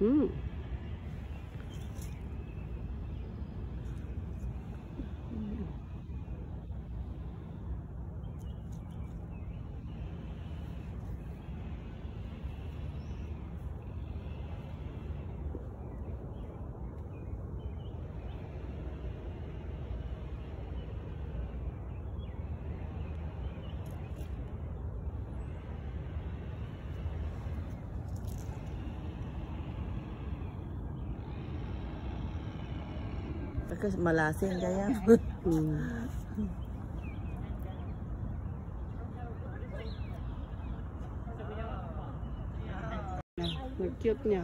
嗯。cái Malaysia kaya. Nag-cute niya.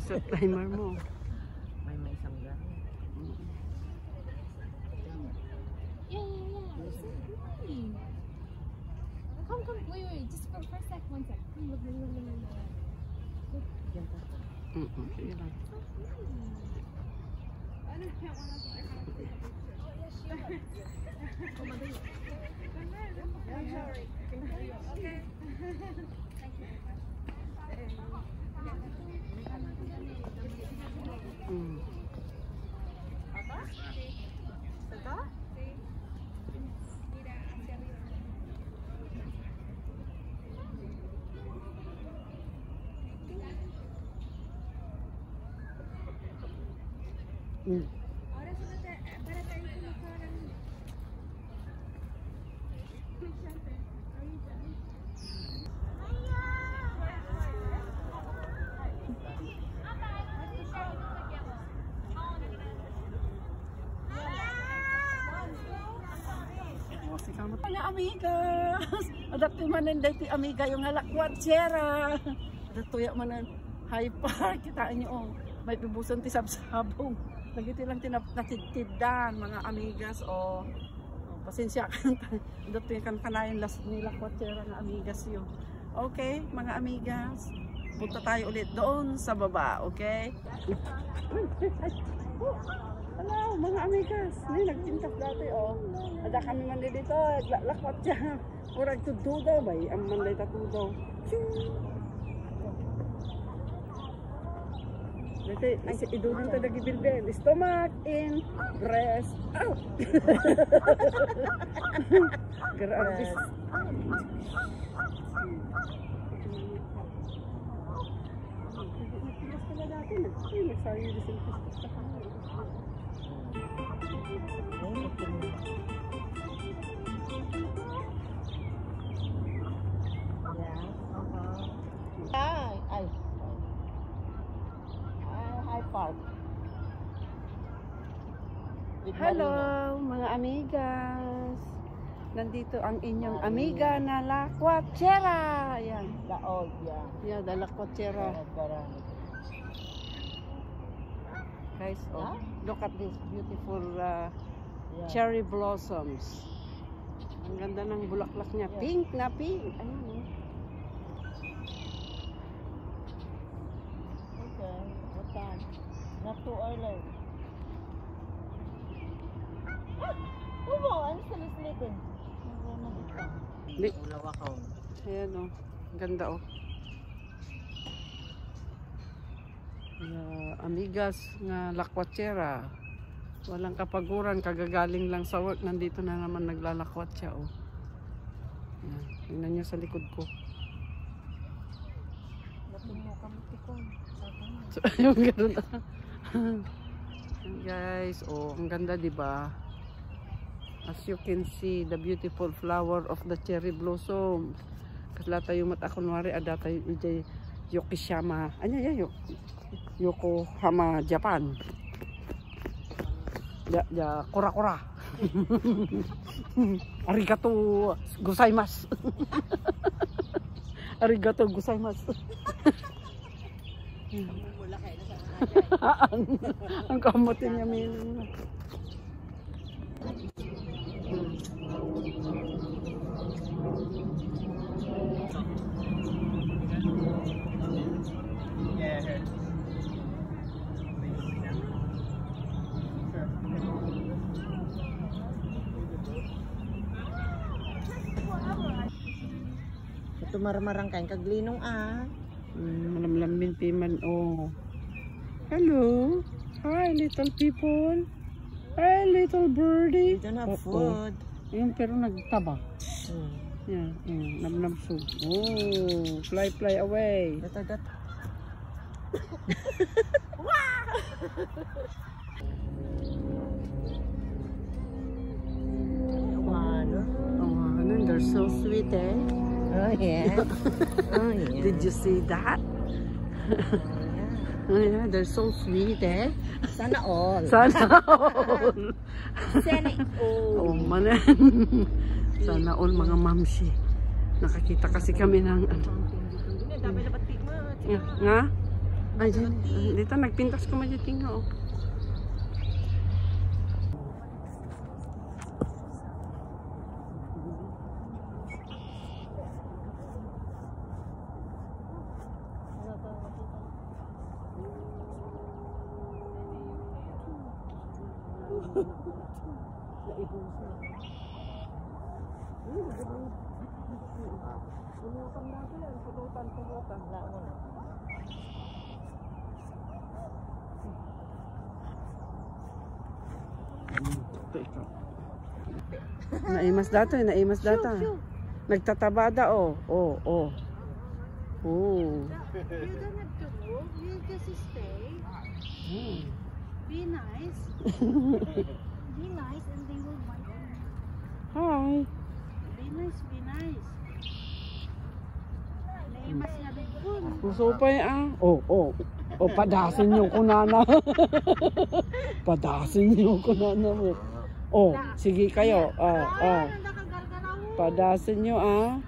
Sa timer mo. 응, 응, 일어나. 응. 아빠? 아빠? Kamot. Mga amigas! Adapti man ang ti amiga yung halakwat sera. Datuya man ang high park. Kitaan niyo oh. May pibusan ti sabsabong. Lagi ti lang tinap natidtidan mga amigas o oh. pasensya kan datuya kan kanayon las ni lakwat sera nga amigas yun. Okay, mga amigas. Punta tayo ulit doon sa baba, okay? Hello, mga amigas. May nagtintap dati, oh. Ada kami man dito, la- lakwat siya. Murag tudo daw, bay. Ang manday tatudo. Dito, nasa idudin to lagi bilbil. Stomach in, breast out. Grabe. Yung disinfectant sa Hello, Marina. mga amigas. Nandito ang inyong amiga na La Quachera. Ayan. Daog, yeah. Yeah, the La Quachera. Guys, oh, look at this beautiful uh, Yeah. cherry blossoms. Ang ganda ng bulaklak niya. Yeah. Pink na pink. Ayan, oh. Okay, what time? Not too early. Ah! Umo, ano sa lislitin? Ano na dito? Di- Ako. Ayan, oh. Ang ganda, oh. Yeah, amigas nga La Quachera. Walang kapaguran, kagagaling lang sa work. Nandito na naman naglalakwat siya, oh. Ayan. Tingnan niyo sa likod ko. Latin mo kami tikon. So, yung ganun. Guys, oh, ang ganda, di ba? As you can see, the beautiful flower of the cherry blossom. Kasla tayo mata kunwari, ada tayo ijay Yokoshama. Ano yan? Yo Yokohama, Japan. Ja, ja, kura-kura. Arigato gozaimasu. Arigato gozaimasu. ang kamutin niya minum tumarmarang kain kaglinong ah. Mm, malamlam min piman oh. Hello. Hi little people. Hi little birdie. We don't have oh, food. Oh. Ayun, pero nagtaba. Hmm. Yan. Mm, namnam so. Oh, fly, fly away. Data, data. Ano? Oh, ano, they're so sweet eh. Oh, yeah. Oh, yeah. Did you see that? Oh, yeah, they're so sweet eh. Sana all. Sana all. Sana Oh, all. manan. Sana all mga mamsi. Nakakita kasi kami ng ano. Nga? nga? Ay. Dito, nagpintas ko madyating nga oh. Ito, ikaw. Naimas data, naimas data. Nagtatabada, oh. Oh, oh. Oh. You don't have to move. You just stay. Hmm. Be nice. be nice and they will bite you. Hi. Be nice, be nice. Naimas nga doon. Gusto pa eh, ah. Oh, oh. Oh, padasin niyo ko nana. padasin niyo ko nana mo. Oh, sige kayo. Ah, ah. Padasin niyo ah.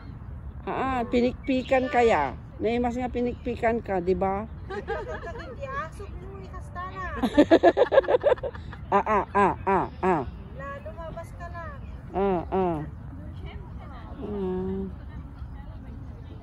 Ah, ah, pinikpikan kaya. Naimas nga pinikpikan ka, di ba? Ikastana. Ah, ah, ah, ah,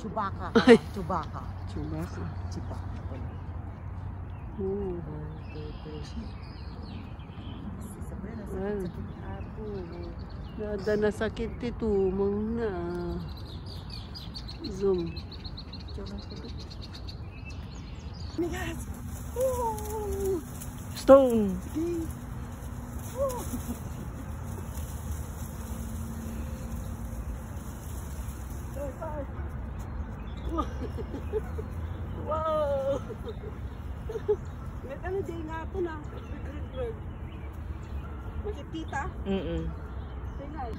Chewbacca. Chewbacca. Chewbacca. Chewbacca. Ooh. oh, two, three. Well, Nada na. Zoom. Stone. Stone. wow! May ano day nga ako na. Makikita? Mm-mm. Tingnan.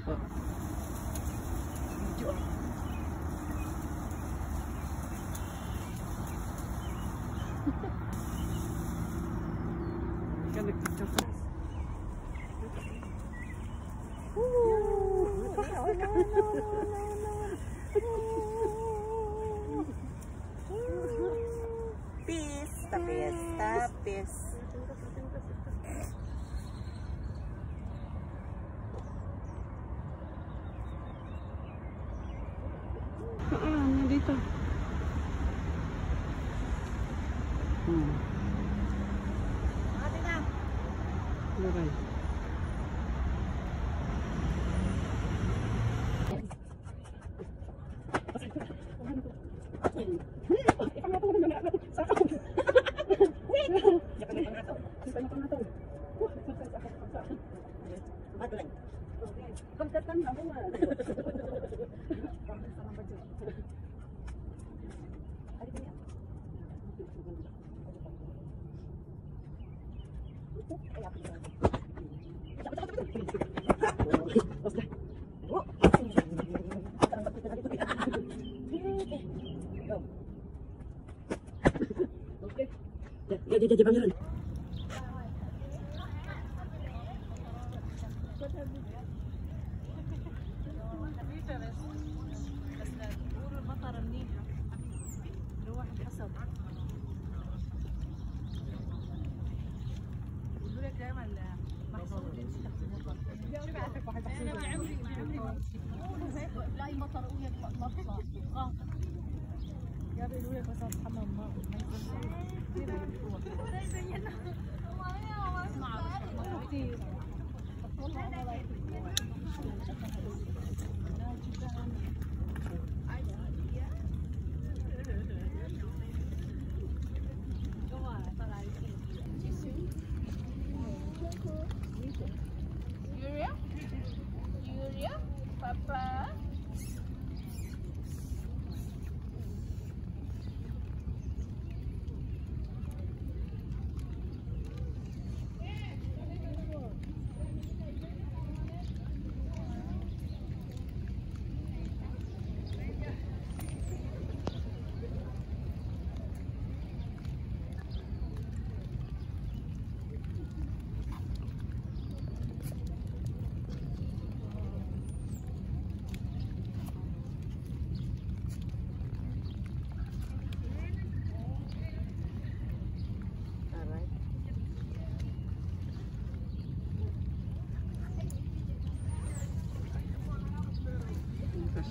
Ka nagpicture ka. Peace. Tapis. Tapis. Oh, yeah. لا مطر ويا مطلع آه يا بيقولوا لك بس?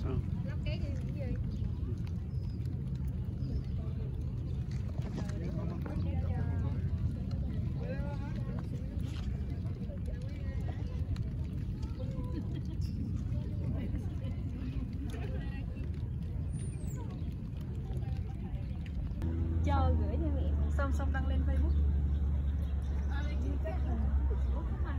Sao Cho gửi cho mẹ. xong xong đăng lên Facebook à,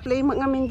Play mo nga min